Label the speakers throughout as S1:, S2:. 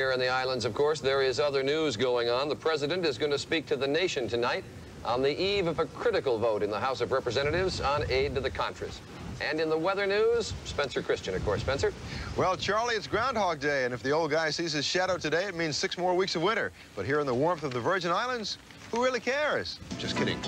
S1: Here in the islands, of course, there is other news going on. The president is going to speak to the nation tonight on the eve of a critical vote in the House of Representatives on aid to the Contras. And in the weather news, Spencer Christian, of course. Spencer?
S2: Well, Charlie, it's Groundhog Day, and if the old guy sees his shadow today, it means six more weeks of winter. But here in the warmth of the Virgin Islands, who really cares? Just kidding.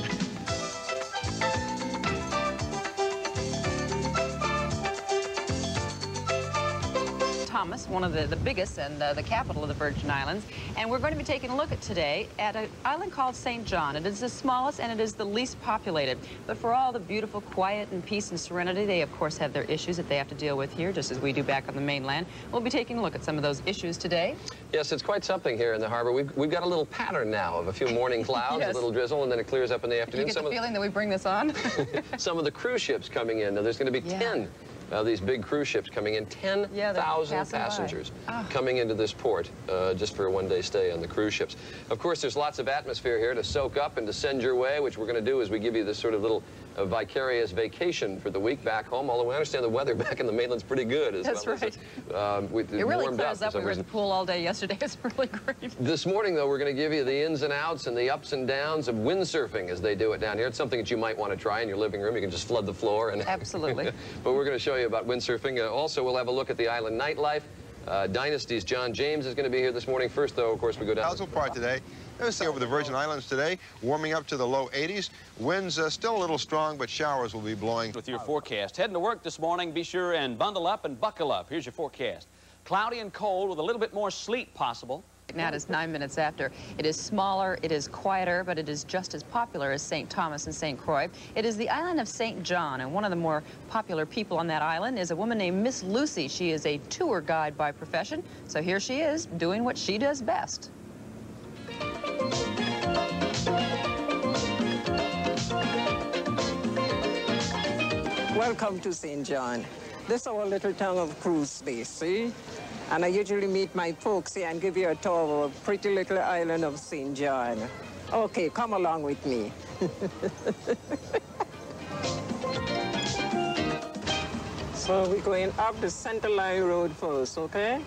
S3: Thomas, one of the, the biggest and the, the capital of the Virgin Islands. And we're going to be taking a look at today at an island called St. John. It is the smallest and it is the least populated. But for all the beautiful quiet and peace and serenity, they of course have their issues that they have to deal with here, just as we do back on the mainland. We'll be taking a look at some of those issues today.
S1: Yes, it's quite something here in the harbor. We've, we've got a little pattern now of a few morning clouds, yes. a little drizzle, and then it clears up in the afternoon.
S3: You get
S1: some
S3: the feeling that we bring this on?
S1: some of the cruise ships coming in. Now, there's going to be yeah. 10 uh, these big cruise ships coming in, 10,000 yeah, passengers oh. coming into this port uh, just for a one-day stay on the cruise ships. Of course, there's lots of atmosphere here to soak up and to send your way, which we're going to do is we give you this sort of little a vicarious vacation for the week back home, although I understand the weather back in the mainland's pretty good as
S3: That's
S1: well.
S3: That's
S1: right. Um, we,
S3: it really clears up. We were in the pool all day yesterday. It's really great.
S1: This morning, though, we're going to give you the ins and outs and the ups and downs of windsurfing as they do it down here. It's something that you might want to try in your living room. You can just flood the floor. and
S3: Absolutely.
S1: but we're going to show you about windsurfing. Uh, also, we'll have a look at the island nightlife. Uh, Dynasty's John James is going to be here this morning. First, though, of course, we go down.
S2: Townsville Park today. Let's see over the Virgin Islands today, warming up to the low 80s. Winds uh, still a little strong, but showers will be blowing.
S4: With your forecast. Heading to work this morning, be sure and bundle up and buckle up. Here's your forecast. Cloudy and cold with a little bit more sleet possible.
S3: Now it is nine minutes after. It is smaller, it is quieter, but it is just as popular as St. Thomas and St. Croix. It is the island of St. John, and one of the more popular people on that island is a woman named Miss Lucy. She is a tour guide by profession, so here she is doing what she does best.
S5: Welcome to St. John. This is our little town of cruise space, see? And I usually meet my folks here and give you a tour of a pretty little island of St. John. Okay, come along with me. so we're going up the Center Line Road first, okay?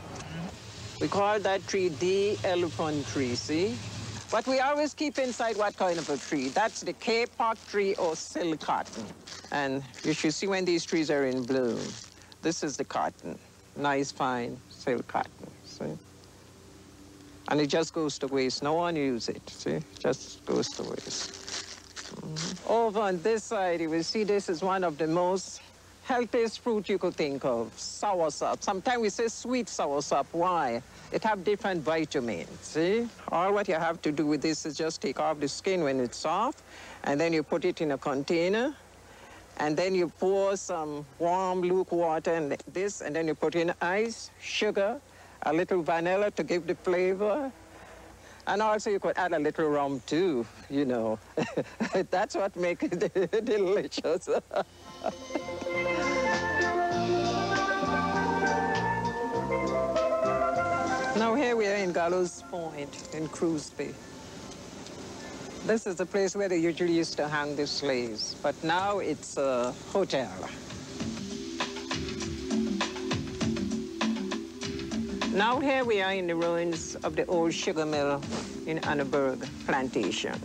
S5: We call that tree the elephant tree, see? But we always keep inside what kind of a tree. That's the kapok tree or silk cotton. And you should see when these trees are in bloom. This is the cotton. Nice, fine silk cotton, see? And it just goes to waste. No one uses it, see? Just goes to waste. Mm -hmm. Over on this side, you will see this is one of the most healthiest fruit you could think of, soursop. Sometimes we say sweet soursop. Why? It have different vitamins, see? All what you have to do with this is just take off the skin when it's soft, and then you put it in a container, and then you pour some warm lukewarm water and this, and then you put in ice, sugar, a little vanilla to give the flavor. And also you could add a little rum too, you know. That's what makes it delicious. here we are in Gallows Point in Cruz Bay. This is the place where they usually used to hang the slaves, but now it's a hotel. Now here we are in the ruins of the old sugar mill in Annaberg Plantation.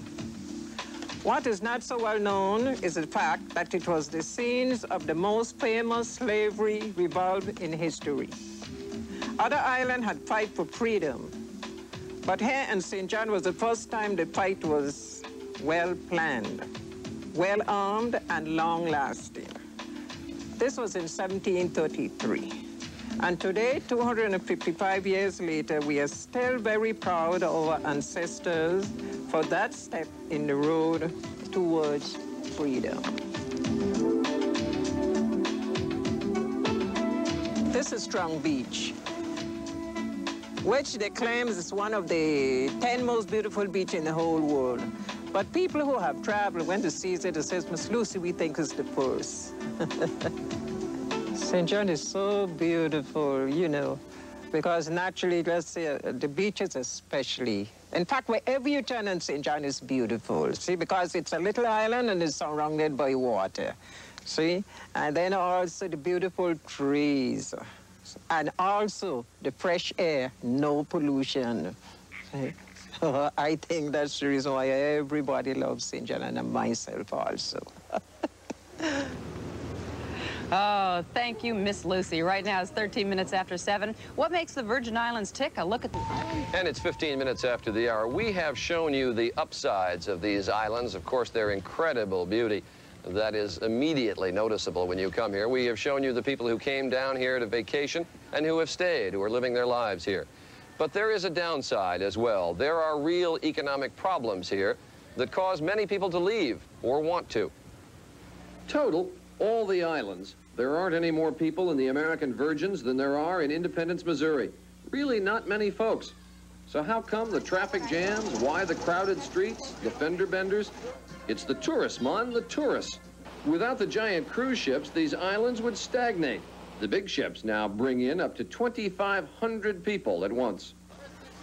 S5: What is not so well known is the fact that it was the scenes of the most famous slavery revolt in history. Other islands had fight for freedom, but here in St. John was the first time the fight was well planned, well armed, and long lasting. This was in 1733. And today, 255 years later, we are still very proud of our ancestors for that step in the road towards freedom. This is Strong Beach, which they claim is one of the 10 most beautiful beaches in the whole world. But people who have traveled, went to see it, and says, Miss Lucy, we think it's the first. St. John is so beautiful, you know, because naturally, let's say, uh, the beaches especially. In fact, wherever you turn in St. John is beautiful, see, because it's a little island and it's surrounded by water, see? And then also the beautiful trees. Yes, and also the fresh air, no pollution. I think that's the reason why everybody loves St. John and myself also.
S3: Oh, thank you, Miss Lucy. Right now it's 13 minutes after 7. What makes the Virgin Islands tick? A look at the...
S1: And it's 15 minutes after the hour. We have shown you the upsides of these islands. Of course, their incredible beauty. That is immediately noticeable when you come here. We have shown you the people who came down here to vacation and who have stayed, who are living their lives here. But there is a downside as well. There are real economic problems here that cause many people to leave or want to. Total, all the islands there aren't any more people in the American Virgins than there are in Independence, Missouri. Really not many folks. So how come the traffic jams? Why the crowded streets? The fender benders? It's the tourists, man, the tourists. Without the giant cruise ships, these islands would stagnate. The big ships now bring in up to 2,500 people at once.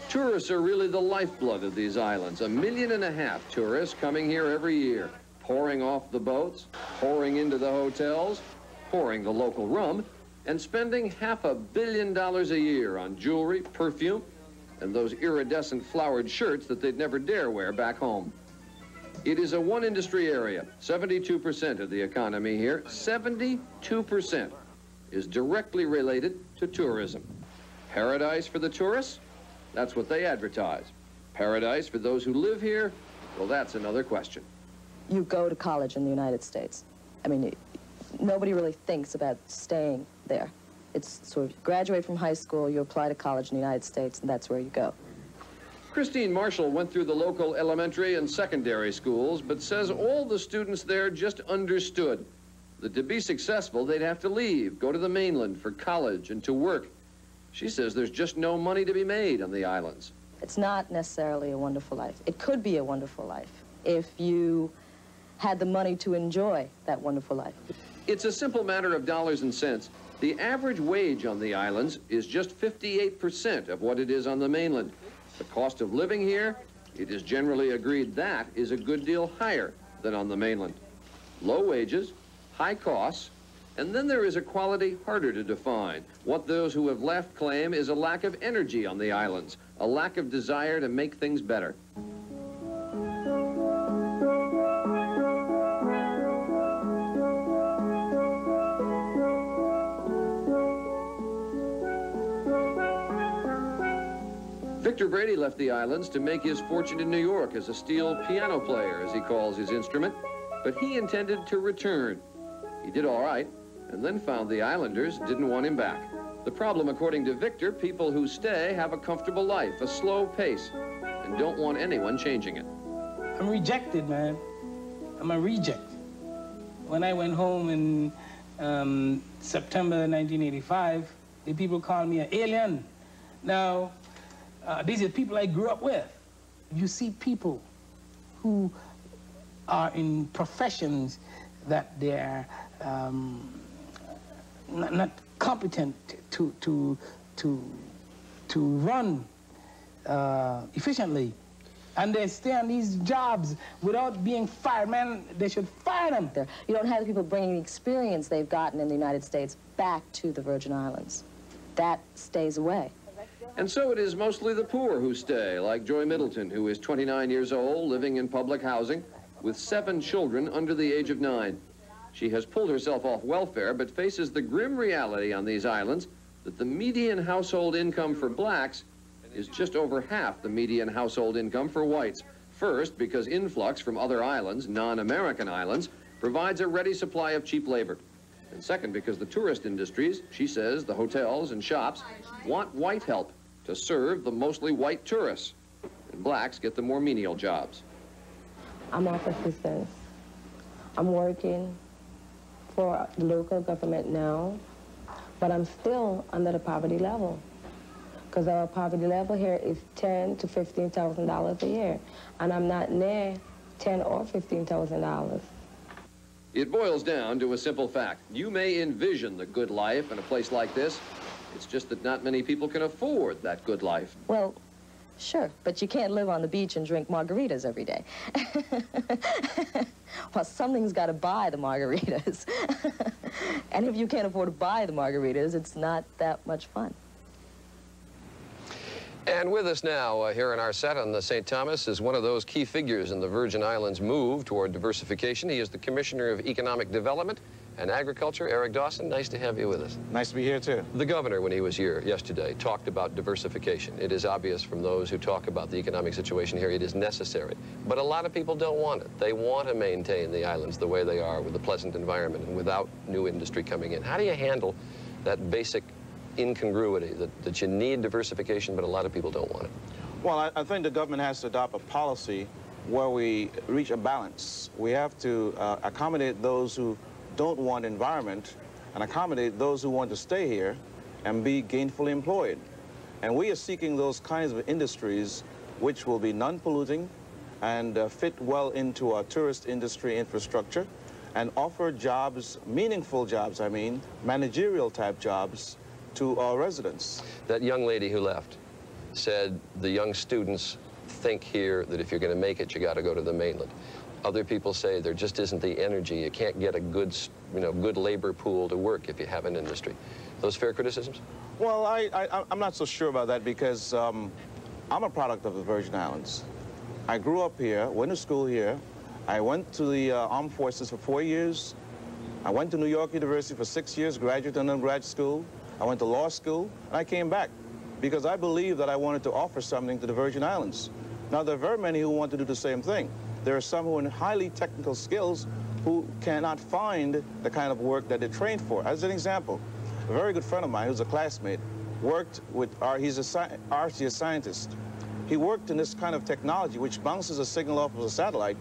S1: Tourists are really the lifeblood of these islands. A million and a half tourists coming here every year, pouring off the boats, pouring into the hotels, pouring the local rum, and spending half a billion dollars a year on jewelry, perfume, and those iridescent flowered shirts that they'd never dare wear back home. It is a one industry area. 72% of the economy here, 72% is directly related to tourism. Paradise for the tourists? That's what they advertise. Paradise for those who live here? Well, that's another question.
S6: You go to college in the United States. I mean, nobody really thinks about staying there. It's sort of graduate from high school, you apply to college in the United States, and that's where you go.
S1: Christine Marshall went through the local elementary and secondary schools, but says all the students there just understood that to be successful, they'd have to leave, go to the mainland for college and to work. She says there's just no money to be made on the islands.
S6: It's not necessarily a wonderful life. It could be a wonderful life if you had the money to enjoy that wonderful life.
S1: It's a simple matter of dollars and cents. The average wage on the islands is just 58% of what it is on the mainland. The cost of living here, it is generally agreed that is a good deal higher than on the mainland. Low wages, high costs, and then there is a quality harder to define. What those who have left claim is a lack of energy on the islands, a lack of desire to make things better. Victor Brady left the islands to make his fortune in New York as a steel piano player, as he calls his instrument, but he intended to return. He did all right, and then found the islanders didn't want him back. The problem, according to Victor, people who stay have a comfortable life, a slow pace, and don't want anyone changing it.
S7: I'm rejected, man. I'm a reject. When I went home in um, September 1985, the people called me an alien. Now, uh, these are people I grew up with. You see people who are in professions that they're um, not, not, competent to, to, to, to run uh, efficiently. And they stay on these jobs without being fired. Man, they should fire them.
S6: You don't have the people bringing the experience they've gotten in the United States back to the Virgin Islands. That stays away.
S1: And so it is mostly the poor who stay, like Joy Middleton, who is 29 years old, living in public housing, with seven children under the age of nine. She has pulled herself off welfare, but faces the grim reality on these islands that the median household income for blacks is just over half the median household income for whites. First, because influx from other islands, non-American islands, provides a ready supply of cheap labor. And second, because the tourist industries, she says, the hotels and shops, want white help to serve the mostly white tourists. And blacks get the more menial jobs.
S6: I'm off assistance. I'm working for the local government now, but I'm still under the poverty level. Because our poverty level here is ten to fifteen thousand dollars a year, and I'm not near ten or fifteen thousand dollars.
S1: It boils down to a simple fact. You may envision the good life in a place like this, it's just that not many people can afford that good life.
S6: Well, Sure, but you can't live on the beach and drink margaritas every day. well, something's got to buy the margaritas. and if you can't afford to buy the margaritas, it's not that much fun.
S1: And with us now uh, here in our set on the St. Thomas is one of those key figures in the Virgin Islands move toward diversification. He is the Commissioner of Economic Development and Agriculture, Eric Dawson. Nice to have you with us.
S8: Nice to be here, too.
S1: The governor, when he was here yesterday, talked about diversification. It is obvious from those who talk about the economic situation here, it is necessary. But a lot of people don't want it. They want to maintain the islands the way they are with a pleasant environment and without new industry coming in. How do you handle that basic incongruity that, that you need diversification, but a lot of people don't want it?
S8: Well, I, I think the government has to adopt a policy where we reach a balance. We have to uh, accommodate those who don't want environment and accommodate those who want to stay here and be gainfully employed. And we are seeking those kinds of industries which will be non-polluting and uh, fit well into our tourist industry infrastructure and offer jobs, meaningful jobs, I mean, managerial type jobs to our residents.
S1: That young lady who left said the young students think here that if you're going to make it, you got to go to the mainland. Other people say there just isn't the energy. You can't get a good, you know, good labor pool to work if you have an industry. Those fair criticisms?
S8: Well, I, I, am not so sure about that because um, I'm a product of the Virgin Islands. I grew up here, went to school here. I went to the uh, armed forces for four years. I went to New York University for six years, graduate and undergraduate school. I went to law school, and I came back because I believed that I wanted to offer something to the Virgin Islands. Now, there are very many who want to do the same thing. There are some who have highly technical skills who cannot find the kind of work that they're trained for. As an example, a very good friend of mine who's a classmate worked with, our, he's a RCS scientist. He worked in this kind of technology which bounces a signal off of a satellite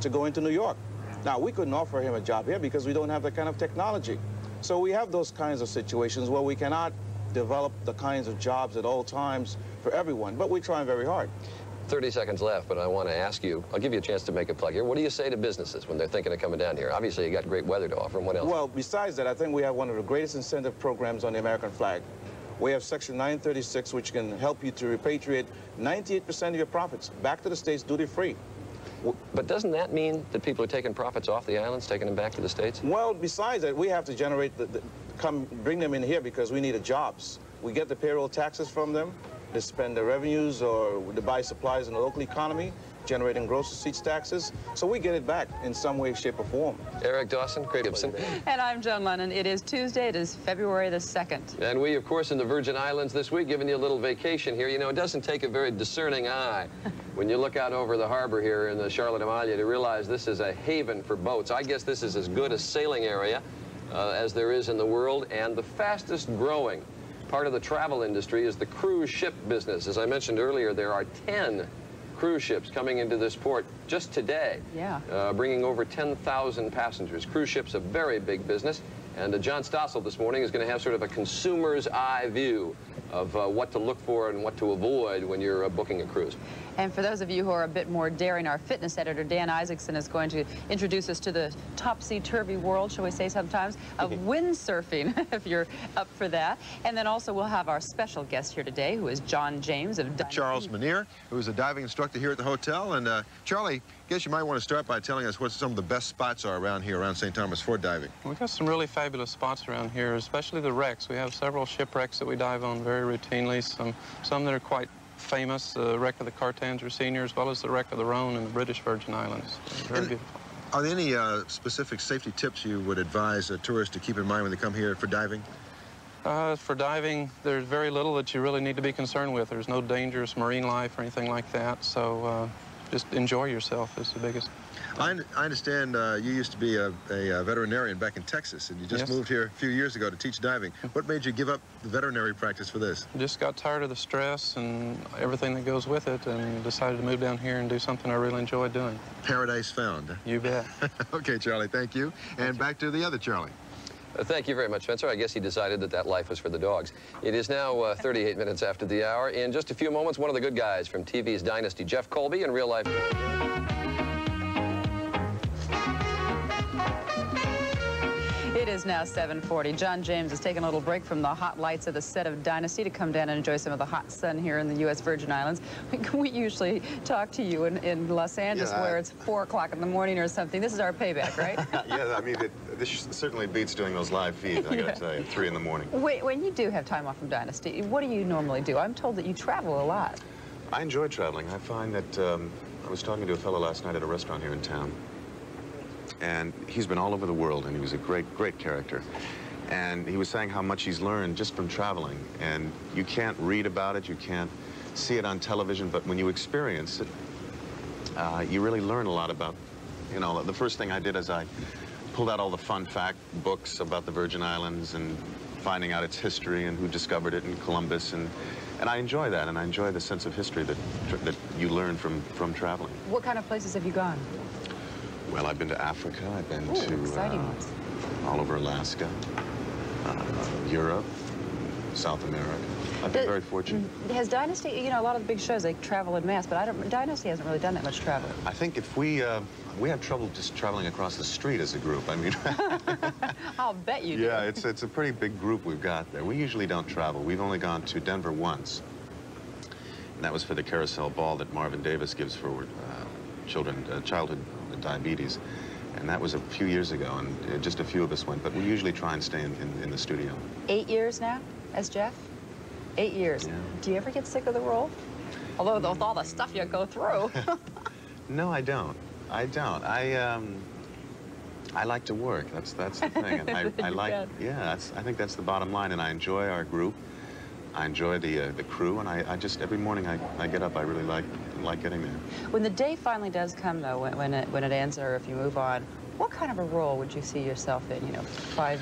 S8: to go into New York. Now, we couldn't offer him a job here because we don't have that kind of technology. So we have those kinds of situations where we cannot develop the kinds of jobs at all times for everyone, but we're trying very hard.
S1: 30 seconds left, but I want to ask you, I'll give you a chance to make a plug here. What do you say to businesses when they're thinking of coming down here? Obviously, you got great weather to offer. What else?
S8: Well, besides that, I think we have one of the greatest incentive programs on the American flag. We have Section 936, which can help you to repatriate 98% of your profits back to the States duty-free.
S1: But doesn't that mean that people are taking profits off the islands, taking them back to the States?
S8: Well, besides that, we have to generate, the, the come bring them in here because we need the jobs. We get the payroll taxes from them to spend the revenues or to buy supplies in the local economy, generating gross receipts taxes. So we get it back in some way, shape, or form.
S1: Eric Dawson, Craig Gibson.
S3: And I'm Joan Lunden. It is Tuesday. It is February the 2nd.
S1: And we, of course, in the Virgin Islands this week, giving you a little vacation here. You know, it doesn't take a very discerning eye when you look out over the harbor here in the Charlotte Amalie to realize this is a haven for boats. I guess this is as good a sailing area uh, as there is in the world and the fastest growing part of the travel industry is the cruise ship business. As I mentioned earlier, there are 10 cruise ships coming into this port just today,
S3: yeah.
S1: uh, bringing over 10,000 passengers. Cruise ships a very big business, and uh, John Stossel this morning is going to have sort of a consumer's eye view of uh, what to look for and what to avoid when you're uh, booking a cruise.
S3: And for those of you who are a bit more daring, our fitness editor, Dan Isaacson, is going to introduce us to the topsy-turvy world, shall we say sometimes, of windsurfing, if you're up for that. And then also we'll have our special guest here today, who is John James of...
S2: Charles Manier, who is a diving instructor here at the hotel. And uh, Charlie, I guess you might want to start by telling us what some of the best spots are around here, around St. Thomas for diving.
S9: We've got some really fabulous spots around here, especially the wrecks. We have several shipwrecks that we dive on very routinely, some, some that are quite famous, the wreck of the Cartanser Senior, as well as the wreck of the Rhone in the British Virgin Islands. Very and beautiful.
S2: Are there any uh, specific safety tips you would advise a tourist to keep in mind when they come here for diving?
S9: Uh, for diving, there's very little that you really need to be concerned with. There's no dangerous marine life or anything like that, so uh, just enjoy yourself is the biggest.
S2: I, I understand uh, you used to be a, a, veterinarian back in Texas, and you just yes. moved here a few years ago to teach diving. What made you give up the veterinary practice for this?
S9: Just got tired of the stress and everything that goes with it, and decided to move down here and do something I really enjoy doing.
S2: Paradise found.
S9: You bet.
S2: okay, Charlie, thank you. And thank back you. to the other Charlie.
S1: Uh, thank you very much, Spencer. I guess he decided that that life was for the dogs. It is now uh, 38 minutes after the hour. In just a few moments, one of the good guys from TV's Dynasty, Jeff Colby, in real life.
S3: It is now 740. John James is taking a little break from the hot lights of the set of Dynasty to come down and enjoy some of the hot sun here in the U.S. Virgin Islands. We usually talk to you in, in Los Angeles yeah, where it's 4 o'clock in the morning or something. This is our payback, right?
S2: yeah, I mean, it, this certainly beats doing those live feeds, I got to yeah. tell you, 3 in the morning.
S3: Wait, when you do have time off from Dynasty, what do you normally do? I'm told that you travel a lot.
S2: I enjoy traveling. I find that um, I was talking to a fellow last night at a restaurant here in town and he's been all over the world, and he was a great, great character. And he was saying how much he's learned just from traveling. And you can't read about it, you can't see it on television, but when you experience it, uh, you really learn a lot about, you know, the first thing I did is I pulled out all the fun fact books about the Virgin Islands and finding out its history and who discovered it in Columbus. And, and I enjoy that, and I enjoy the sense of history that, that you learn from, from traveling.
S3: What kind of places have you gone?
S2: Well, I've been to Africa. I've been
S3: Ooh,
S2: to
S3: exciting
S2: uh, all over Alaska, uh, Europe, South America. I've been very fortunate.
S3: Mm, has Dynasty, you know, a lot of the big shows, they travel in mass, but I don't, Dynasty hasn't really done that much travel.
S2: I think if we, uh, we have trouble just traveling across the street as a group. I mean...
S3: I'll bet you do.
S2: Yeah, it's, it's a pretty big group we've got there. We usually don't travel. We've only gone to Denver once. And that was for the carousel ball that Marvin Davis gives for uh, children, uh, childhood diabetes. And that was a few years ago, and uh, just a few of us went, but we usually try and stay in, in, in the studio.
S3: Eight years now as Jeff? Eight years.
S2: Yeah.
S3: Do you ever get sick of the role? Although with all the stuff you go through.
S2: no, I don't. I don't. I, um, I like to work. That's, that's the thing. And I, I like, yeah, that's, I think that's the bottom line, and I enjoy our group. I enjoy the uh, the crew, and I, I just every morning I, I get up, I really like like getting there.
S3: When the day finally does come, though, when when it when it ends, or if you move on, what kind of a role would you see yourself in? You know, five,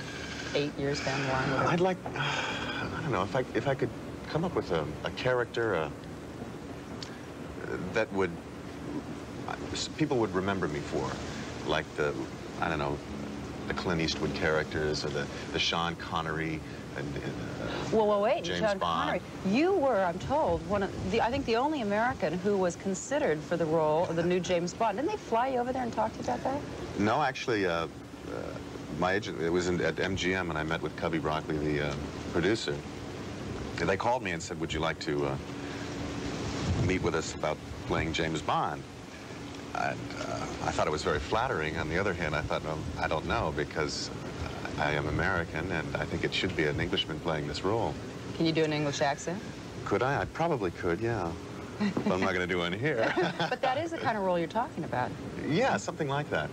S3: eight years down the line. Whatever?
S2: I'd like, I don't know, if I if I could come up with a, a character uh, that would people would remember me for, like the I don't know, the Clint Eastwood characters or the the Sean Connery and, uh,
S3: well, well, wait,
S2: James
S3: Sean
S2: Bond.
S3: Connery. You were, I'm told, one of the, I think the only American who was considered for the role of the new James Bond. Didn't they fly you over there and talk to you about that?
S2: No, actually, uh, uh, my agent, it was in, at MGM, and I met with Cubby Broccoli, the uh, producer. And they called me and said, would you like to uh, meet with us about playing James Bond? And uh, I thought it was very flattering. On the other hand, I thought, well, I don't know, because I am American, and I think it should be an Englishman playing this role.
S3: Can you do an English accent?
S2: Could I? I probably could, yeah. but I'm not going to do one here.
S3: but that is the kind of role you're talking about.
S2: Yeah, something like that.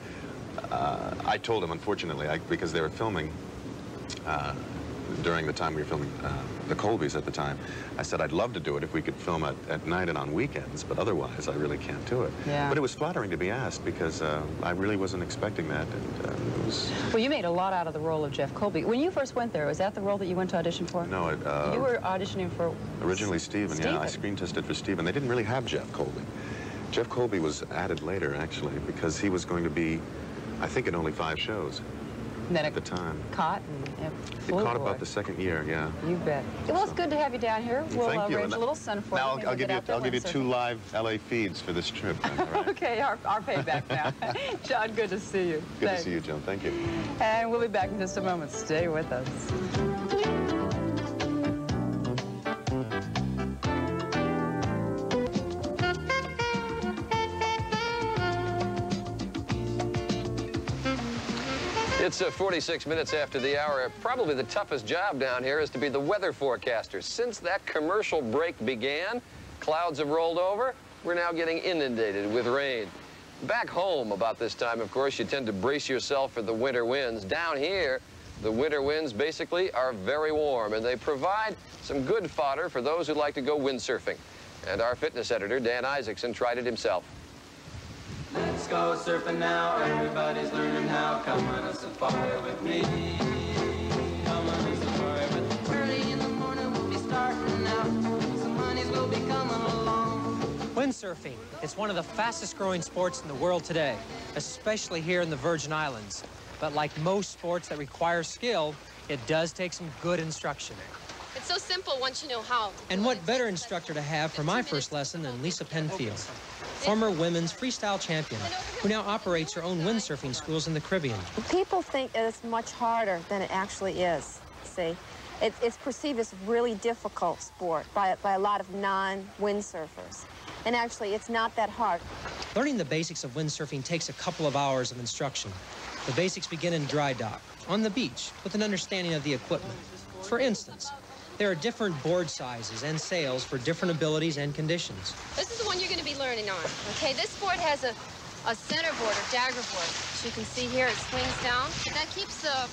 S2: Uh, I told him, unfortunately, I, because they were filming uh, during the time we were filming uh, the Colbys at the time, I said I'd love to do it if we could film at, at night and on weekends, but otherwise I really can't do it.
S3: Yeah.
S2: But it was flattering to be asked because uh, I really wasn't expecting that. And, uh, it was...
S3: Well, you made a lot out of the role of Jeff Colby. When you first went there, was that the role that you went to audition for?
S2: No, it, uh,
S3: You were auditioning for...
S2: Originally Stephen,
S3: Stephen,
S2: yeah. I screen tested for Stephen. They didn't really have Jeff Colby. Jeff Colby was added later, actually, because he was going to be, I think, in only five shows
S3: then
S2: at the time.
S3: Caught and
S2: it, caught about the second year, yeah.
S3: You bet. Well, it's good to have you down here. We'll
S2: Thank
S3: uh,
S2: you.
S3: arrange a little sun for
S2: now
S3: you.
S2: I'll, I'll give you, I'll give you two live LA feeds for this trip. Then, right?
S3: okay, our, our payback now. John, good to see you.
S2: Good
S3: Thanks.
S2: to see you, Joan. Thank you.
S3: And we'll be back in just a moment. Stay with us.
S1: It's uh, 46 minutes after the hour. Probably the toughest job down here is to be the weather forecaster. Since that commercial break began, clouds have rolled over. We're now getting inundated with rain. Back home about this time, of course, you tend to brace yourself for the winter winds. Down here, the winter winds basically are very warm, and they provide some good fodder for those who like to go windsurfing. And our fitness editor, Dan Isaacson, tried it himself.
S10: Go surfing now. Everybody's learning how. Come on a safari with me. Come on a safari with me. Early in the morning we'll be starting out. Some honeys will be coming along.
S11: Windsurfing. It's one of the fastest growing sports in the world today, especially here in the Virgin Islands. But like most sports that require skill, it does take some good instruction.
S12: It's so simple once you know how.
S13: And what better instructor to have for my first lesson than Lisa Penfield, former women's freestyle champion, who now operates her own windsurfing schools in the Caribbean.
S12: People think it's much harder than it actually is, see? It, it's perceived as a really difficult sport by, by a lot of non-windsurfers. And actually, it's not that hard.
S13: Learning the basics of windsurfing takes a couple of hours of instruction. The basics begin in dry dock, on the beach, with an understanding of the equipment. For instance, there are different board sizes and sails for different abilities and conditions.
S12: This is the one you're going to be learning on, okay? This board has a, a center board or dagger board. As you can see here, it swings down. That keeps the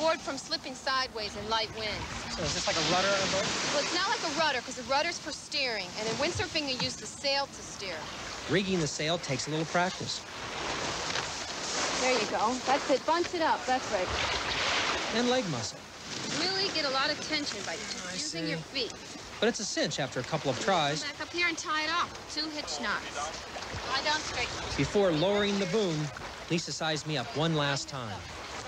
S12: board from slipping sideways in light winds.
S13: So is this like a rudder on a boat?
S12: Well, it's not like a rudder, because the rudder's for steering, and in windsurfing, you use the sail to steer.
S13: Rigging the sail takes a little practice.
S12: There you go. That's it. Bunch it up. That's right.
S13: And leg muscle.
S12: Really get a lot of tension by using
S13: see.
S12: your feet.
S13: But it's a cinch after a couple of tries.
S12: Back up here and tie it off. Two hitch knots. Lie down straight.
S13: Before lowering the boom, Lisa sized me up one last time.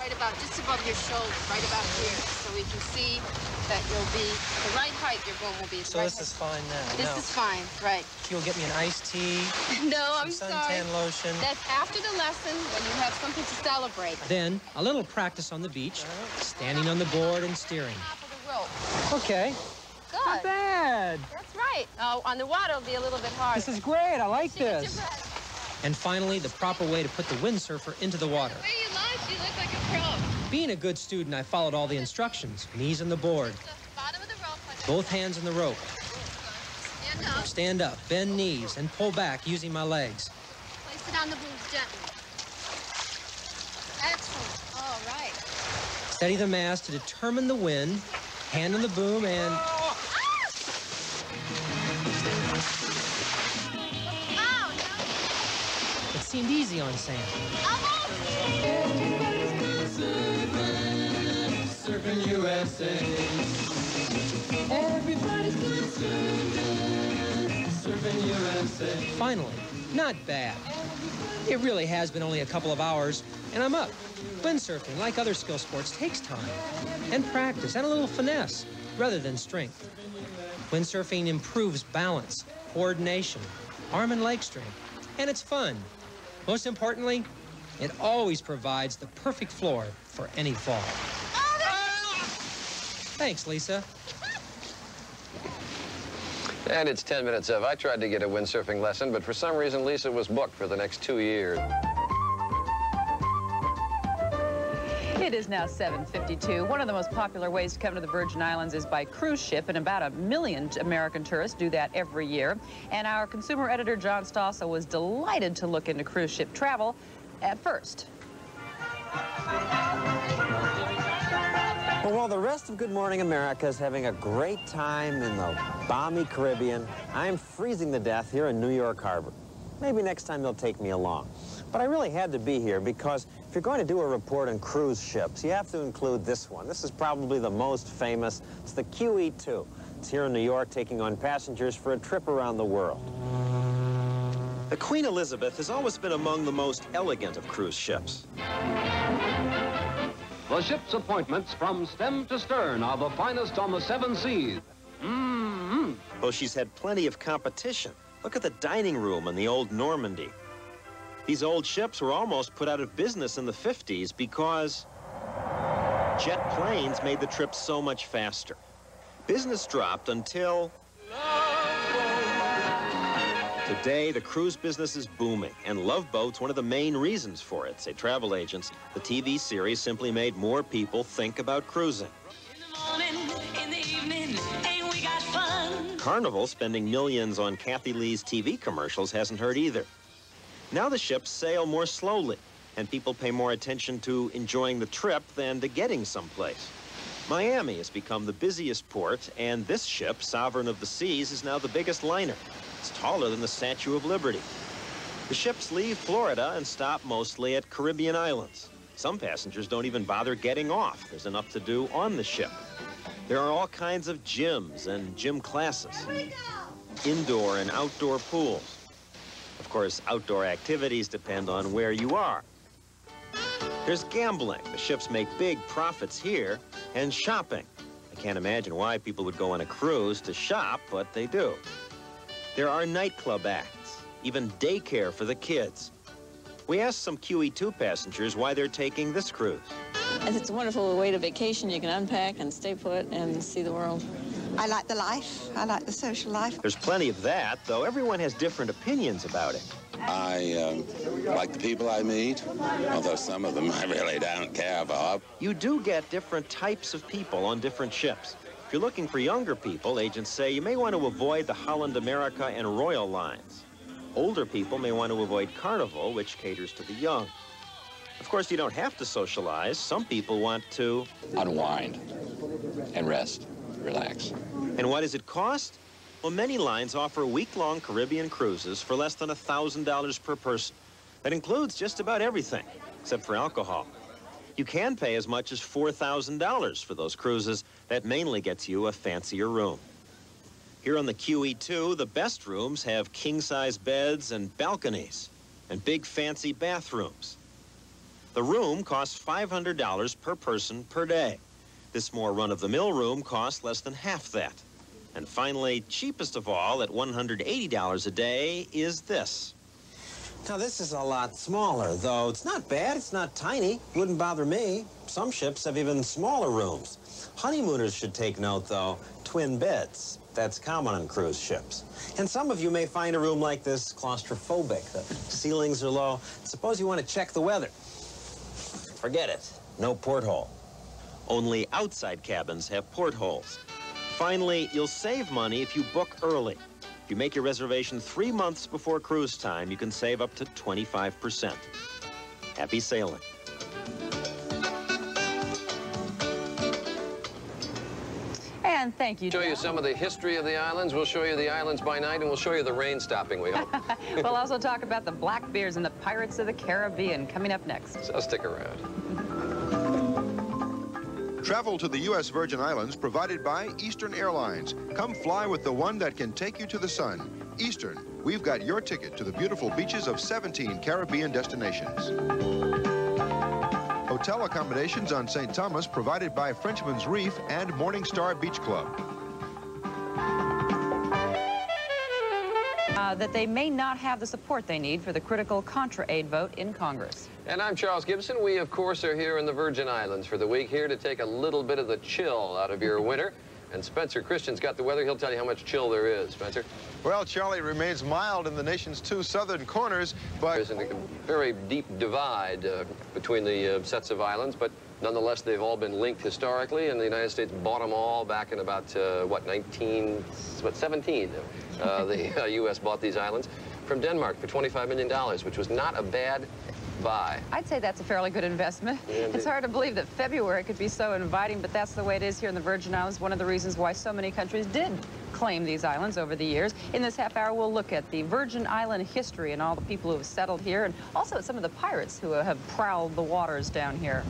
S12: Right about just above your shoulder, right about here, so we can see that you'll be the right height. Your boom will be. the
S13: So
S12: right
S13: this is fine now.
S12: This
S13: no.
S12: is fine, right?
S13: You'll get me an iced tea,
S12: no, I'm
S13: some
S12: sorry.
S13: suntan lotion.
S12: That's after the lesson when you have something to celebrate.
S13: Then a little practice on the beach, standing on the board and steering.
S12: Top of the rope.
S13: Okay.
S12: Good.
S13: Not bad.
S12: That's right. Oh, on the water it'll be a little bit hard.
S13: This is great. I like this. And finally, the proper way to put the windsurfer into the water.
S12: Where you lunch, you look like a.
S13: Being a good student, I followed all the instructions. Knees on the board,
S12: Bottom of the rope. like
S13: both hands on the rope.
S12: Stand up.
S13: Stand up, bend knees, and pull back using my legs.
S12: Place it on the booms gently. Excellent. All right.
S13: Steady the mast to determine the wind, hand on the boom, and
S12: no.
S13: it seemed easy on Sam.
S10: Surfing USA. Everybody's going surfing. Surfing USA.
S13: Finally, not bad. It really has been only a couple of hours, and I'm up. Windsurfing, like other skill sports, takes time and practice and a little finesse rather than strength. Windsurfing improves balance, coordination, arm and leg strength, and it's fun. Most importantly, it always provides the perfect floor for any fall. Thanks, Lisa.
S1: And it's 10 minutes of. I tried to get a windsurfing lesson, but for some reason, Lisa was booked for the next two years.
S3: It is now 7.52. One of the most popular ways to come to the Virgin Islands is by cruise ship, and about a million American tourists do that every year. And our consumer editor, John Stossel, was delighted to look into cruise ship travel at first.
S14: Well, while the rest of Good Morning America is having a great time in the balmy Caribbean, I'm freezing to death here in New York Harbor. Maybe next time they'll take me along. But I really had to be here because if you're going to do a report on cruise ships, you have to include this one. This is probably the most famous. It's the QE2. It's here in New York taking on passengers for a trip around the world. The Queen Elizabeth has always been among the most elegant of cruise ships.
S4: The ship's appointments from stem to stern are the finest on the seven seas.
S14: Mm-hmm. Though she's had plenty of competition. Look at the dining room in the old Normandie. These old ships were almost put out of business in the 50s because jet planes made the trip so much faster. Business dropped until Today, the cruise business is booming, and Love Boat's one of the main reasons for it, say travel agents. The TV series simply made more people think about cruising. Carnival spending millions on Kathie Lee's TV commercials hasn't hurt either. Now the ships sail more slowly, and people pay more attention to enjoying the trip than to getting someplace. Miami has become the busiest port, and this ship, Sovereign of the Seas, is now the biggest liner. It's taller than the Statue of Liberty. The ships leave Florida and stop mostly at Caribbean islands. Some passengers don't even bother getting off. There's enough to do on the ship. There are all kinds of gyms and gym classes, indoor and outdoor pools. Of course, outdoor activities depend on where you are. There's gambling. The ships make big profits here, and shopping. I can't imagine why people would go on a cruise to shop, but they do. There are nightclub acts, even daycare for the kids. We asked some QE2 passengers why they're taking this cruise.
S15: It's a wonderful way to vacation. You can unpack and stay put and see the world.
S16: I like the life. I like the social life.
S14: There's plenty of that, though everyone has different opinions about it.
S17: I uh, like the people I meet, although some of them I really don't care for.
S14: You do get different types of people on different ships. If you're looking for younger people, agents say you may want to avoid the Holland America and Royal lines. Older people may want to avoid Carnival, which caters to the young. Of course, you don't have to socialize. Some people want to...
S18: Unwind and rest, relax.
S14: And what does it cost? Well, many lines offer week-long Caribbean cruises for less than $1,000 per person. That includes just about everything, except for alcohol. You can pay as much as $4,000 for those cruises. That mainly gets you a fancier room. Here on the QE2, the best rooms have king-size beds and balconies and big fancy bathrooms. The room costs $500 per person per day. This more run-of-the-mill room costs less than half that. And finally, cheapest of all, at $180 a day, is this.
S19: Now, this is a lot smaller, though. It's not bad. It's not tiny. Wouldn't bother me. Some ships have even smaller rooms. Honeymooners should take note, though. Twin beds. That's common on cruise ships. And some of you may find a room like this claustrophobic. The ceilings are low. Suppose you want to check the weather. Forget it. No porthole.
S14: Only outside cabins have portholes. Finally, you'll save money if you book early. If you make your reservation three months before cruise time, you can save up to 25%. Happy sailing.
S3: And thank you,
S1: Show you some of the history of the islands. We'll show you the islands by night, and we'll show you the rain stopping, we hope.
S3: we'll also talk about the Blackbeards and the Pirates of the Caribbean coming up next.
S1: So stick around.
S20: Travel to the U.S. Virgin Islands provided by Eastern Airlines. Come fly with the one that can take you to the sun. Eastern, we've got your ticket to the beautiful beaches of 17 Caribbean destinations. Hotel accommodations on St. Thomas provided by Frenchman's Reef and Morningstar Beach Club.
S3: Uh, that they may not have the support they need for the critical Contra aid vote in Congress.
S1: And I'm Charles Gibson. We, of course, are here in the Virgin Islands for the week, here to take a little bit of the chill out of your winter. And Spencer Christian's got the weather. He'll tell you how much chill there is. Spencer?
S20: Well, Charlie, remains mild in the nation's two southern corners, but...
S1: There's a very deep divide uh, between the uh, sets of islands, but nonetheless, they've all been linked historically, and the United States bought them all back in about, uh, what, 19... what, 17? Uh, the U.S. Uh, bought these islands from Denmark for $25 million, which was not a bad buy.
S3: I'd say that's a fairly good investment. Yeah, it's hard to believe that February could be so inviting, but that's the way it is here in the Virgin Islands. One of the reasons why so many countries did claim these islands over the years. In this half hour, we'll look at the Virgin Island history and all the people who have settled here, and also at some of the pirates who have prowled the waters down here.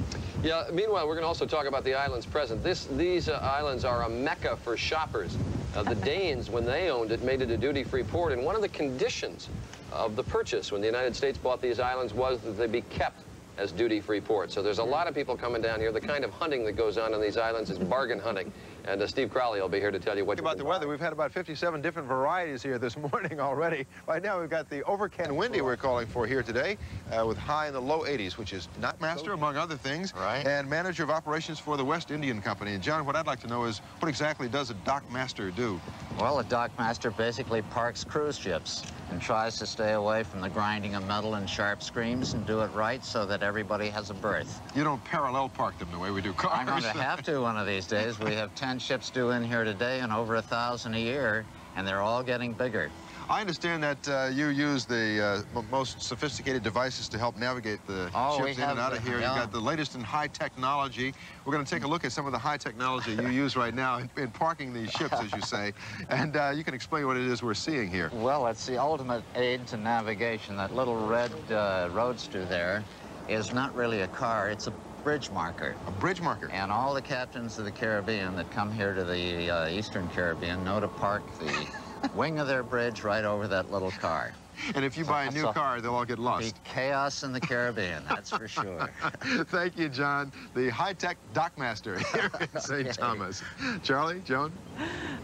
S1: Yeah, meanwhile, we're going to also talk about the islands present. This, these uh, islands are a mecca for shoppers. Uh, the Danes, when they owned it, made it a duty-free port, and one of the conditions of the purchase when the United States bought these islands was that they be kept as duty-free ports. So there's a lot of people coming down here. The kind of hunting that goes on on these islands is bargain hunting. And uh, Steve Crowley will be here to tell you what
S20: about the weather. We've had about 57 different varieties here this morning already. Right now we've got the overcast windy we're calling for here today uh, with high in the low 80s, which is Dockmaster, among other things,
S2: right.
S20: and manager of operations for the West Indian Company. And John, what I'd like to know is what exactly does a dockmaster do?
S21: Well, a dockmaster basically parks cruise ships and tries to stay away from the grinding of metal and sharp screams and do it right so that everybody has a berth.
S20: You don't parallel park them the way we do cars.
S21: I'm going to have to one of these days. We have 10 ships due in here today and over a thousand a year, and they're all getting bigger.
S20: I understand that uh, you use the uh, most sophisticated devices to help navigate the
S21: oh,
S20: ships in and out of here.
S21: Yeah.
S20: You've got the latest in high technology. We're going to take a look at some of the high technology you use right now in, in, parking these ships, as you say. And uh, you can explain what it is we're seeing here.
S21: Well, it's the ultimate aid to navigation. That little red uh, roadster there is not really a car. It's a bridge marker.
S20: A bridge marker.
S21: And all the captains of the Caribbean that come here to the uh, Eastern Caribbean know to park the wing of their bridge right over that little car.
S20: And if you buy a new
S21: So-
S20: car, they'll all get lost.
S21: Be chaos in the Caribbean, that's for sure.
S20: Thank you, John, the high-tech dockmaster here in St. Thomas. Charlie, Joan?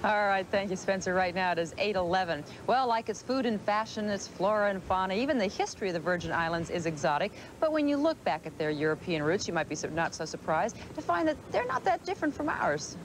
S3: All right, thank you, Spencer. Right now it is 8.11. Well, like its food and fashion, its flora and fauna, even the history of the Virgin Islands is exotic. But when you look back at their European roots, you might be not so surprised to find that they're not that different from ours.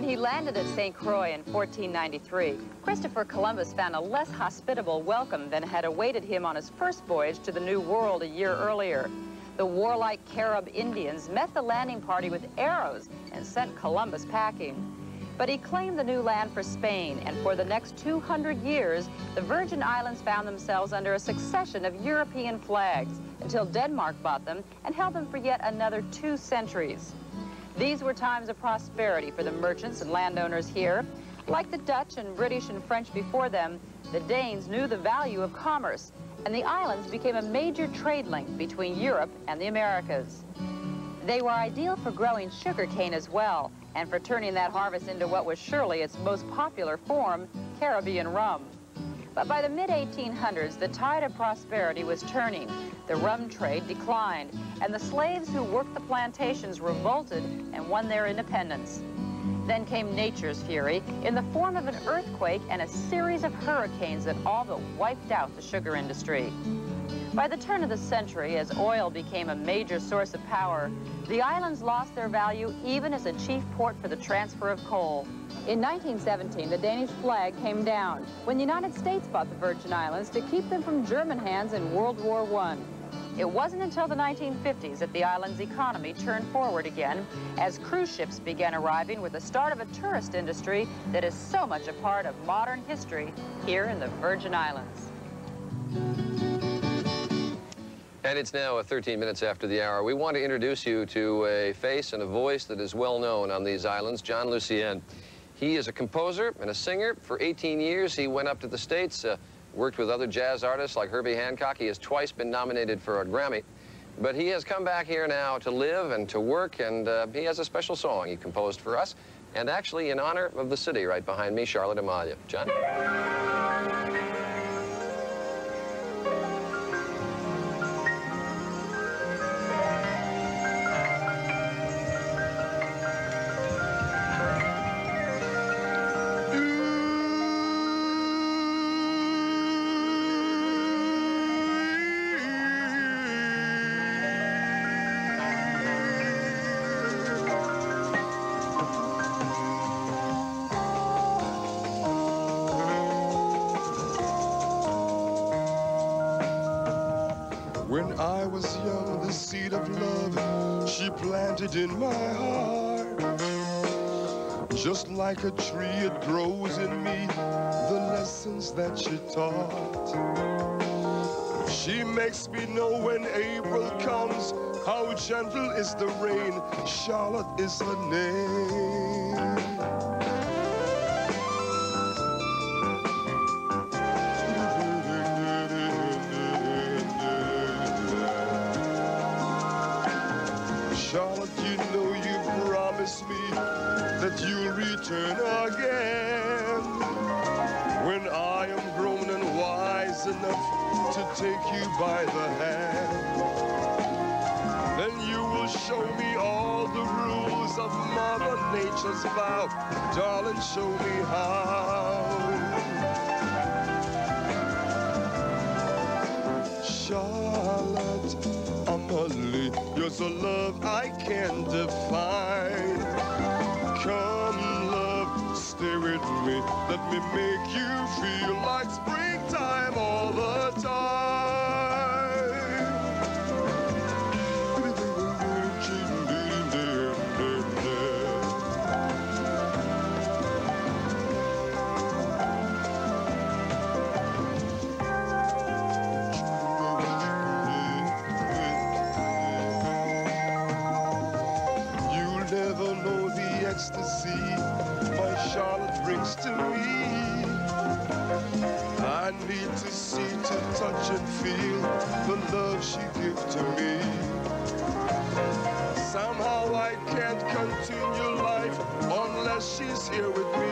S3: When he landed at St. Croix in 1493, Christopher Columbus found a less hospitable welcome than had awaited him on his first voyage to the New World a year earlier. The warlike Carib Indians met the landing party with arrows and sent Columbus packing. But he claimed the new land for Spain, and for the next 200 years, the Virgin Islands found themselves under a succession of European flags until Denmark bought them and held them for yet another two centuries. These were times of prosperity for the merchants and landowners here. Like the Dutch and British and French before them, the Danes knew the value of commerce, and the islands became a major trade link between Europe and the Americas. They were ideal for growing sugarcane as well, and for turning that harvest into what was surely its most popular form, Caribbean rum. But by the mid-1800s, the tide of prosperity was turning. The rum trade declined, and the slaves who worked the plantations revolted and won their independence. Then came nature's fury in the form of an earthquake and a series of hurricanes that all but wiped out the sugar industry. By the turn of the century, as oil became a major source of power, the islands lost their value even as a chief port for the transfer of coal. In 1917, the Danish flag came down when the United States bought the Virgin Islands to keep them from German hands in World War I. It wasn't until the 1950s that the island's economy turned forward again as cruise ships began arriving with the start of a tourist industry that is so much a part of modern history here in the Virgin Islands.
S1: And it's now uh, 13 minutes after the hour. We want to introduce you to a face and a voice that is well known on these islands, Jon Lucien. He is a composer and a singer. For 18 years, he went up to the States, uh, worked with other jazz artists like Herbie Hancock. He has twice been nominated for a Grammy. But he has come back here now to live and to work, and uh, he has a special song he composed for us, and actually in honor of the city right behind me, Charlotte Amalie. John?
S22: Like a tree, it grows in me, the lessons that she taught. She makes me know when April comes, how gentle is the rain. Charlotte is her name. Nature's vow. Darling, show me how. Charlotte, Amalie, yours a love I can't define. Come, love, stay with me. Let me make you feel like and feel the love she gives to me. Somehow I can't continue life unless she's here with me.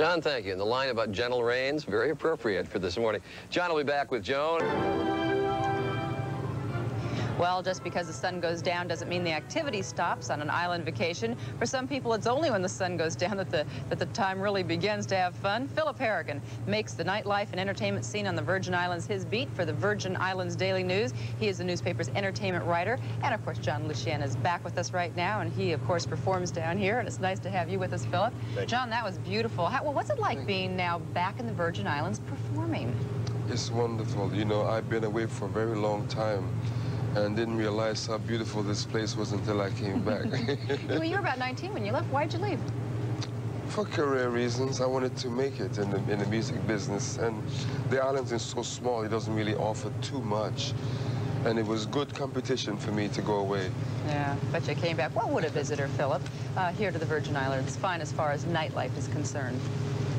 S1: John, thank you. And the line about gentle rains, very appropriate for this morning. John will be back with Joan.
S3: Well, just because the sun goes down doesn't mean the activity stops on an island vacation. For some people, it's only when the sun goes down that the, that the time really begins to have fun. Philip Harrigan makes the nightlife and entertainment scene on the Virgin Islands his beat for the Virgin Islands Daily News. He is the newspaper's entertainment writer. And, of course, Jon Lucien is back with us right now, and he, of course, performs down here. And it's nice to have you with us, Philip. John, that was beautiful. How, well, what's it like being now back in the Virgin Islands performing?
S22: It's wonderful. You know, I've been away for a very long time and didn't realize how beautiful this place was until I came back.
S3: well, you were about 19 when you left. Why'd you leave?
S22: For career reasons, I wanted to make it in the, in the music business. And the island is so small, it doesn't really offer too much. And it was good competition for me to go away.
S3: Yeah, but you came back. What would a visitor, Philip, uh, here to the Virgin Islands find as far as nightlife is concerned?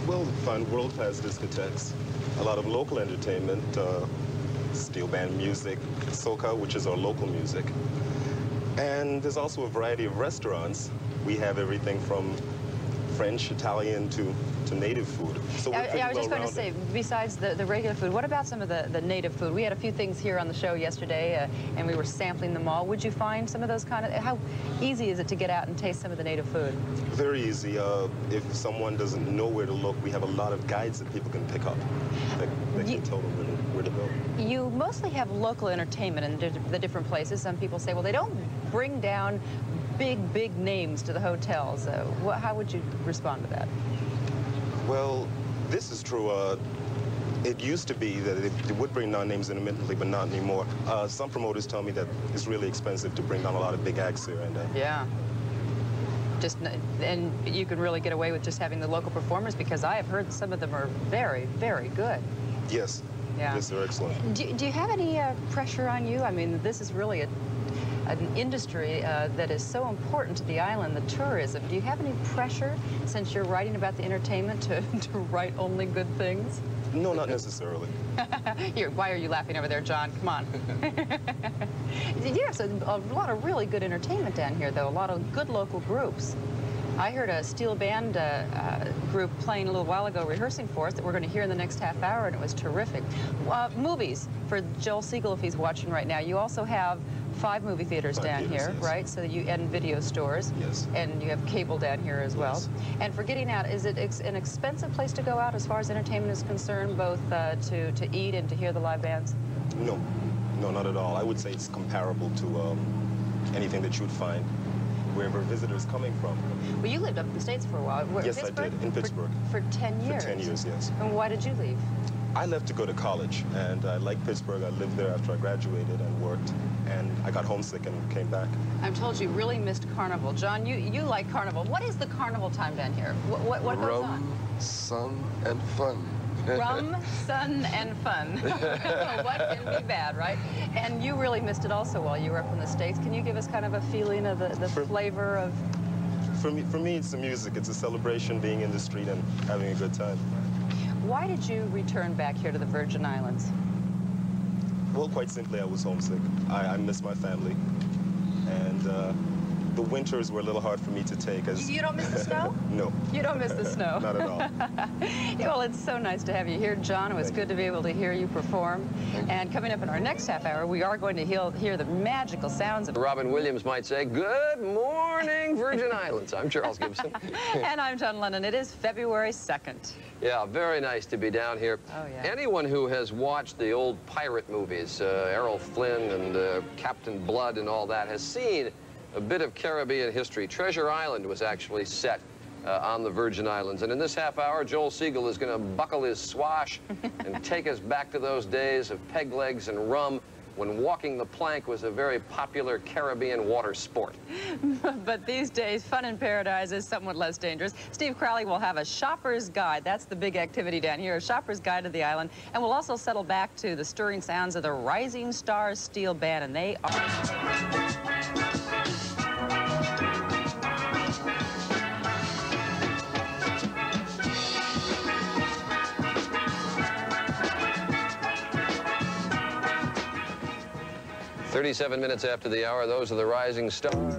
S23: Well, find world-class discotheques, a lot of local entertainment, uh, steel band music, soca, which is our local music. And there's also a variety of restaurants. We have everything from French, Italian to, to native food. So
S3: yeah, yeah, I was just going to say, besides the, the regular food, what about some of the, the native food? We had a few things here on the show yesterday, uh, and we were sampling them all. Would you find some of those kind of, how easy is it to get out and taste some of the native food?
S23: Very easy. Uh, if someone doesn't know where to look, we have a lot of guides that people can pick up that, that
S3: You-
S23: can tell them where to, where to go.
S3: You mostly have local entertainment in the different places. Some people say, well, they don't bring down big, big names to the hotels. Uh, wha how would you respond to that?
S23: Well, this is true. Uh, it used to be that it, they would bring down names intermittently, but not anymore. Uh, some promoters tell me that it's really expensive to bring down a lot of big acts here, and uh,
S3: Yeah. Just, and you can really get away with just having the local performers because I have heard some of them are very, very good.
S23: yes,
S3: Yeah.
S23: yes, they're excellent.
S3: Do, do you have any uh, pressure on you? I mean, this is really a, an industry uh, that is so important to the island, the tourism. Do you have any pressure, since you're writing about the entertainment, to, to write only good things?
S23: No, not necessarily.
S3: Here, why are you laughing over there, John? Come on. you have some, a lot of really good entertainment down here, though. A lot of good local groups. I heard a steel band uh, uh, group playing a little while ago, rehearsing for us, that we're going to hear in the next half hour, and it was terrific. Uh, movies for Joel Siegel, if he's watching right now. You also have five movie theaters
S23: Five
S3: down
S23: theaters,
S3: here,
S23: yes.
S3: right? So you and video stores.
S23: Yes.
S3: And you have cable down here as well.
S23: Yes.
S3: And for getting out, is it ex an expensive place to go out as far as entertainment is concerned, both uh, to to eat and to hear the live bands?
S23: No, no, not at all. I would say it's comparable to um, anything that you'd find wherever visitors visitor coming from.
S3: Well, you lived up in the States for a while. Where-
S23: Yes, I did, in Pittsburgh.
S3: For, for 10
S23: For
S3: years?
S23: 10 years, yes.
S3: And why did you leave?
S23: I left to go to college, and uh, I liked Pittsburgh. I lived there after I graduated and worked, and I got homesick and came back.
S3: I'm told you really missed Carnival. John, you, you like Carnival. What is the Carnival time down here? What, what, what goes on?
S22: Rum, sun, and fun.
S3: Rum, sun, and fun. what can be bad, right? And you really missed it also while you were up in the States. Can you give us kind of a feeling of the, the flavor of...
S23: For me, for me, it's the music. It's a celebration being in the street and having a good time.
S3: Why did you return back here to the Virgin Islands?
S23: Well, quite simply, I was homesick. I, I miss my family, and uh, the winters were a little hard for me to take. As
S3: You don't miss the snow?
S23: no.
S3: You don't miss the snow?
S23: Not at all.
S3: Yeah, well, it's so nice to have you here, John. It was good to be able to hear you perform. And coming up in our next half hour, we are going to hear, hear the magical sounds of...
S1: Robin Williams might say, Good morning, Virgin Islands. I'm Charles Gibson.
S3: and I'm Joan Lunden. It is February 2nd.
S1: Yeah, very nice to be down here.
S3: Oh, yeah.
S1: Anyone who has watched the old pirate movies, uh, Errol Flynn and uh, Captain Blood and all that, has seen a bit of Caribbean history. Treasure Island was actually set uh, on the Virgin Islands. And in this half hour, Joel Siegel is going to buckle his swash and take us back to those days of peg legs and rum when walking the plank was a very popular Caribbean water sport.
S3: but these days, fun in paradise is somewhat less dangerous. Steve Crowley will have a shopper's guide. That's the big activity down here, a shopper's guide to the island. And we'll also settle back to the stirring sounds of the Rising Stars Steel Band, and they are...
S1: 37 minutes after the hour, those are the rising stars.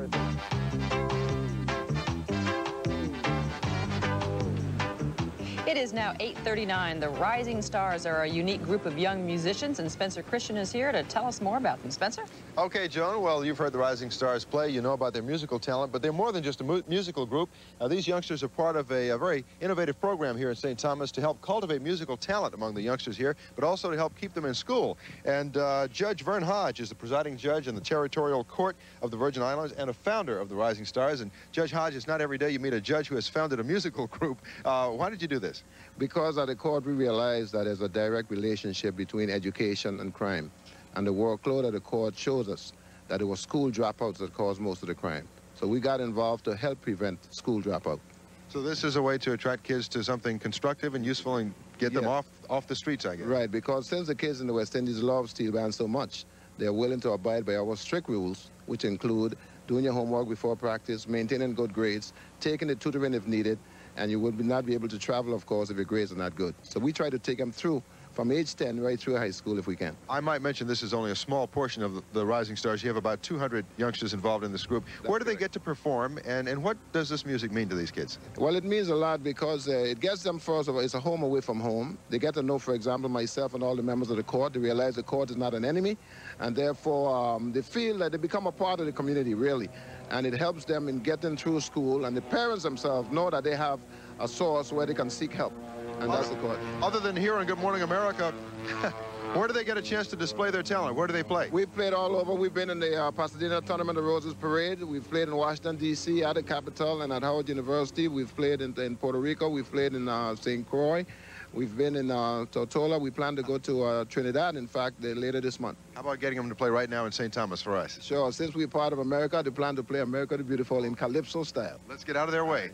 S3: Now 8.39. The Rising Stars are a unique group of young musicians, and Spencer Christian is here to tell us more about them. Spencer?
S20: Okay, Joan, well, you've heard the Rising Stars play. You know about their musical talent, but they're more than just a mu musical group. Now, these youngsters are part of a, a, very innovative program here in St. Thomas to help cultivate musical talent among the youngsters here, but also to help keep them in school. And uh, Judge Verne Hodge is the presiding judge in the Territorial Court of the Virgin Islands and a founder of the Rising Stars. And Judge Hodge, it's not every day you meet a judge who has founded a musical group. Uh, why did you do this?
S24: Because at the court we realized that there's a direct relationship between education and crime. And the workload at the court shows us that it was school dropouts that caused most of the crime. So we got involved to help prevent school dropout.
S20: So this is a way to attract kids to something constructive and useful and get yeah. them off, off the streets, I guess.
S24: Right, because since the kids in the West Indies love steel bands so much, they're willing to abide by our strict rules, which include doing your homework before practice, maintaining good grades, taking the tutoring if needed, and you would not be able to travel, of course, if your grades are not good. So we try to take them through from age 10 right through high school if we can.
S20: I might mention this is only a small portion of the, the Rising Stars. You have about 200 youngsters involved in this group. That's Where do correct. they get to perform, and, and what does this music mean to these kids?
S24: Well, it means a lot because uh, it gets them, first of all, it's a home away from home. They get to know, for example, myself and all the members of the court. They realize the court is not an enemy, and therefore um, they feel that they become a part of the community, really. And it helps them in getting through school, and the parents themselves know that they have a source where they can seek help and that's the court.
S20: Other than here on Good Morning America, where do they get a chance to display their talent? Where do they play?
S24: We've played all over. We've been in the uh, Pasadena Tournament of Roses Parade. We've played in Washington, D.C., at the Capitol, and at Howard University. We've played in, in Puerto Rico. We've played in uh, St. Croix. We've been in uh, Tortola. We plan to go to uh, Trinidad, in fact, later this month.
S20: How about getting them to play right now in St. Thomas for us?
S24: Sure. Since we're part of America, they plan to play America the Beautiful in Calypso style.
S20: Let's get out of their way.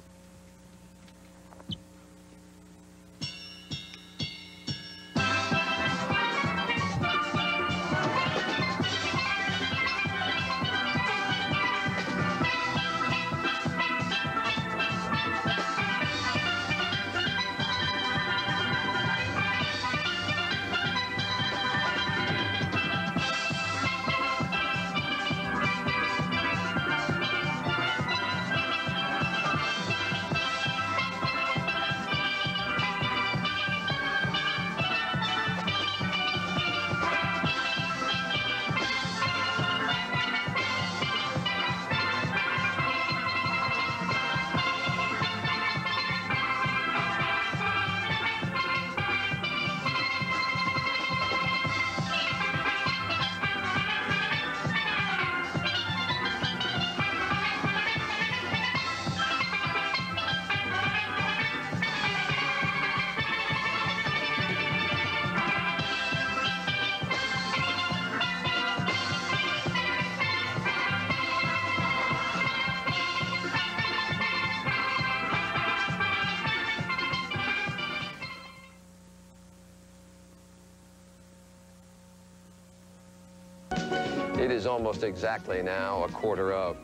S1: Almost exactly now a quarter of.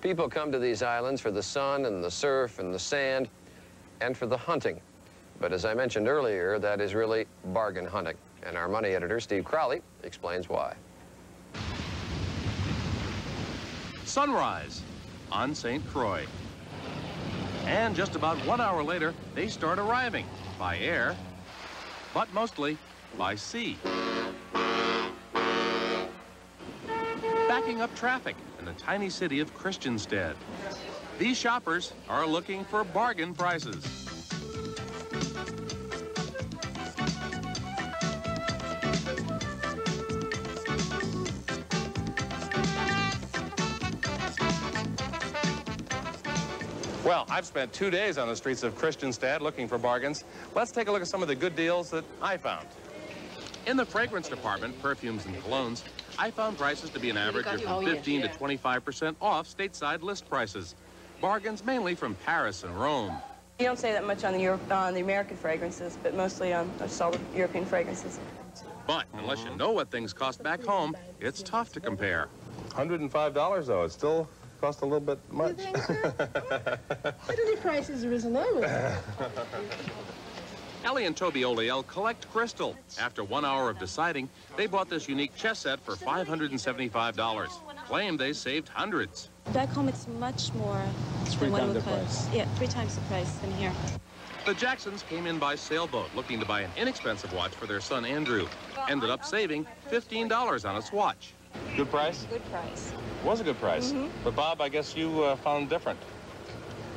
S1: People come to these islands for the sun and the surf and the sand and for the hunting. But as I mentioned earlier, that is really bargain hunting. And our money editor, Steve Crowley, explains why.
S25: Sunrise on St. Croix. And just about one hour later, they start arriving by air, but mostly by sea. Backing up traffic in the tiny city of Christiansted. These shoppers are looking for bargain prices. Well, I've spent two days on the streets of Christiansted looking for bargains. Let's take a look at some of the good deals that I found. In the fragrance department, perfumes and colognes, I found prices to be an average of from 15 to 25% off stateside list prices. Bargains mainly from Paris and Rome.
S26: You don't say that much on the, Europe, on the American fragrances, but mostly on solid European fragrances.
S25: But unless you know what things cost back home, it's tough to compare.
S23: $105 though, it still costs a little bit much.
S27: the price risen reasonable.
S25: Ellie and Toby Oliel collect crystal. After one hour of deciding, they bought this unique chess set for $575. Claim they saved hundreds.
S28: Back home, it's much more
S25: Three
S28: than what it
S25: times the
S28: cost. Yeah, three times the price than here.
S25: The Jacksons came in by sailboat looking to buy an inexpensive watch for their son Andrew. Ended up saving $15 on its watch.
S23: Good price?
S28: Good price.
S23: Was a good price.
S28: Mhm.
S23: But Bob, I guess you uh, found different.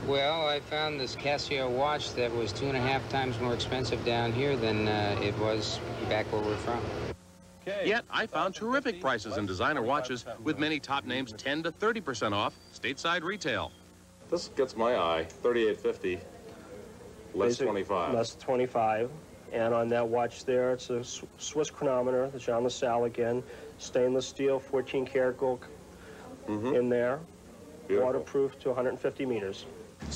S29: Well, I found this Casio watch that was two and a half times more expensive down here than uh, it was back where we're from.
S25: Yet I found terrific prices in designer watches with many top names 10 to 30% off stateside retail.
S23: This gets my eye. 3850. Less
S30: Basic-
S23: 25.
S30: Less 25. And on that watch there, it's a Swiss chronometer, the Jean Lassale again, stainless steel, 14 karat gold in there, waterproof to 150 meters.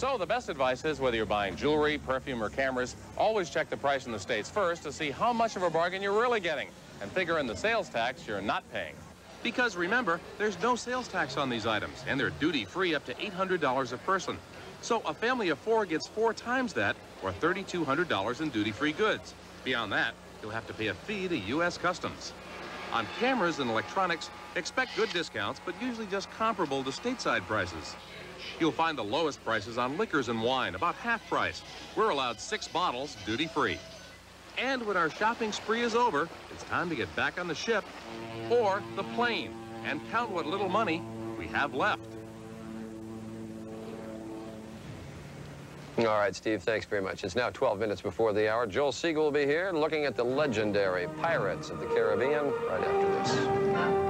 S25: So the best advice is whether you're buying jewelry, perfume, or cameras, always check the price in the States first to see how much of a bargain you're really getting and figure in the sales tax you're not paying. Because remember, there's no sales tax on these items, and they're duty-free up to $800 a person. So a family of four gets four times that, or $3,200 in duty-free goods. Beyond that, you'll have to pay a fee to U.S. Customs. On cameras and electronics, expect good discounts, but usually just comparable to stateside prices. You'll find the lowest prices on liquors and wine, about half price. We're allowed six bottles duty-free. And when our shopping spree is over, it's time to get back on the ship or the plane and count what little money we have left.
S1: All right, Steve, thanks very much. It's now 12 minutes before the hour. Joel Siegel will be here looking at the legendary Pirates of the Caribbean right after this.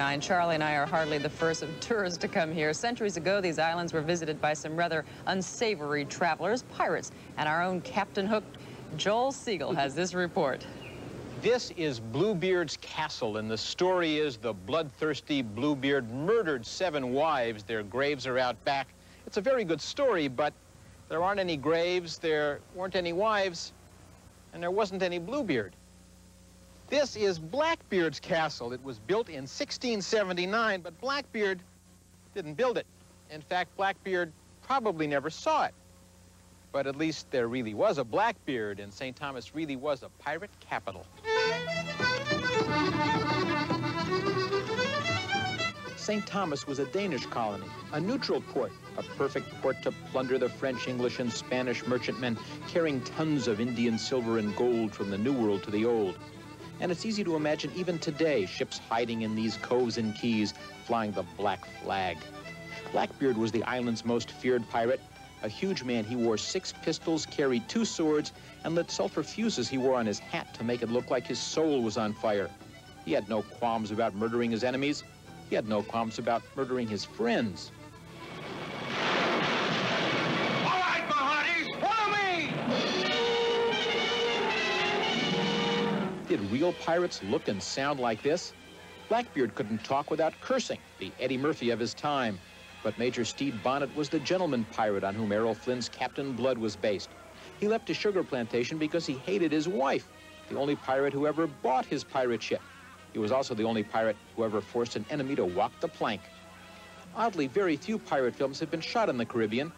S3: Nine. Charlie and I are hardly the first of tourists to come here. Centuries ago, these islands were visited by some rather unsavory travelers, pirates, and our own Captain Hook, Joel Siegel, has this report.
S13: This is Bluebeard's castle, and the story is the bloodthirsty Bluebeard murdered seven wives. Their graves are out back. It's a very good story, but there aren't any graves, there weren't any wives, and there wasn't any Bluebeard. This is Blackbeard's castle. It was built in 1679, but Blackbeard didn't build it. In fact, Blackbeard probably never saw it. But at least there really was a Blackbeard, and St. Thomas really was a pirate capital. St. Thomas was a Danish colony, a neutral port, a perfect port to plunder the French, English, and Spanish merchantmen carrying tons of Indian silver and gold from the New World to the Old. And it's easy to imagine even today ships hiding in these coves and keys, flying the black flag. Blackbeard was the island's most feared pirate. A huge man, he wore six pistols, carried two swords, and lit sulfur fuses he wore on his hat to make it look like his soul was on fire. He had no qualms about murdering his enemies. He had no qualms about murdering his friends. Did real pirates look and sound like this? Blackbeard couldn't talk without cursing, the Eddie Murphy of his time. But Major Stede Bonnet was the gentleman pirate on whom Errol Flynn's Captain Blood was based. He left a sugar plantation because he hated his wife, the only pirate who ever bought his pirate ship. He was also the only pirate who ever forced an enemy to walk the plank. Oddly, very few pirate films have been shot in the Caribbean.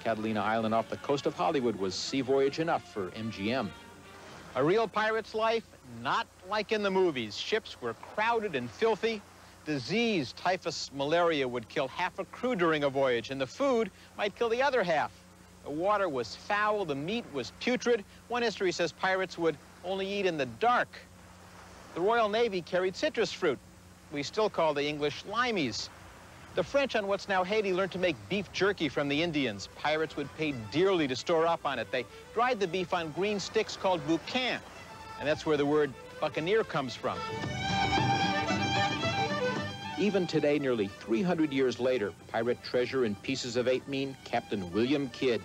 S13: Catalina Island off the coast of Hollywood was sea voyage enough for MGM. A real pirate's life? Not like in the movies. Ships were crowded and filthy. Disease, typhus, malaria would kill half a crew during a voyage, and the food might kill the other half. The water was foul, the meat was putrid. One history says pirates would only eat in the dark. The Royal Navy carried citrus fruit. We still call the English limeys. The French on what's now Haiti learned to make beef jerky from the Indians. Pirates would pay dearly to store up on it. They dried the beef on green sticks called boucan, and that's where the word buccaneer comes from. Even today, nearly 300 years later, pirate treasure and pieces of eight mean Captain William Kidd.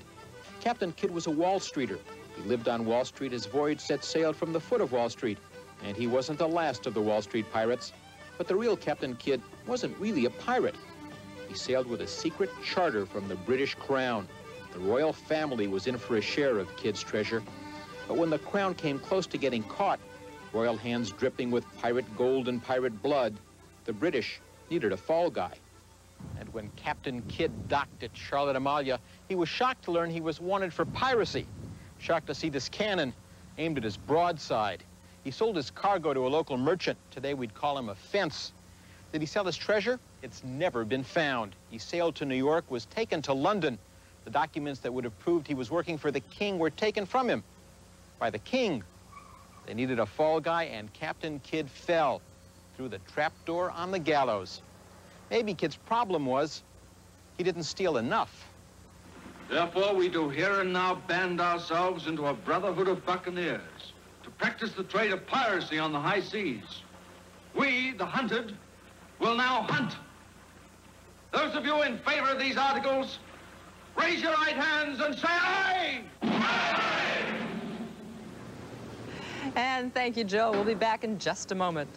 S13: Captain Kidd was a Wall Streeter. He lived on Wall Street. His voyage set sail from the foot of Wall Street. And he wasn't the last of the Wall Street pirates. But the real Captain Kidd wasn't really a pirate. He sailed with a secret charter from the British Crown. The royal family was in for a share of Kidd's treasure. But when the Crown came close to getting caught, royal hands dripping with pirate gold and pirate blood, the British needed a fall guy. And when Captain Kidd docked at Charlotte Amalie, he was shocked to learn he was wanted for piracy. Shocked to see this cannon aimed at his broadside. He sold his cargo to a local merchant. Today we'd call him a fence. Did he sell his treasure? It's never been found. He sailed to New York, was taken to London. The documents that would have proved he was working for the king were taken from him by the king. They needed a fall guy, and Captain Kidd fell through the trapdoor on the gallows. Maybe Kidd's problem was he didn't steal enough.
S31: Therefore, we do here and now band ourselves into a brotherhood of buccaneers to practice the trade of piracy on the high seas. We, the hunted, will now hunt. Those of you in favor of these articles, raise your right hands and say aye! Aye!
S3: And thank you, Joe. We'll be back in just a moment.